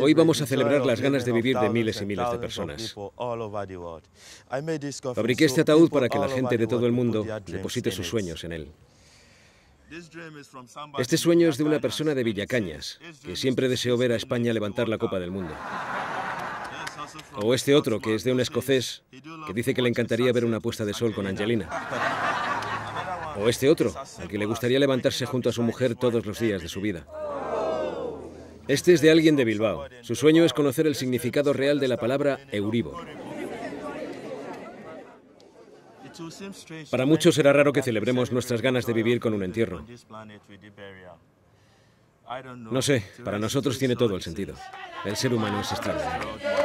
Hoy vamos a celebrar las ganas de vivir de miles y miles de personas. Fabriqué este ataúd para que la gente de todo el mundo deposite sus sueños en él. Este sueño es de una persona de Villacañas, que siempre deseó ver a España levantar la Copa del Mundo. O este otro, que es de un escocés, que dice que le encantaría ver una puesta de sol con Angelina. O este otro, al que le gustaría levantarse junto a su mujer todos los días de su vida. Este es de alguien de Bilbao. Su sueño es conocer el significado real de la palabra Euribor. Para muchos será raro que celebremos nuestras ganas de vivir con un entierro. No sé, para nosotros tiene todo el sentido. El ser humano es extraordinario.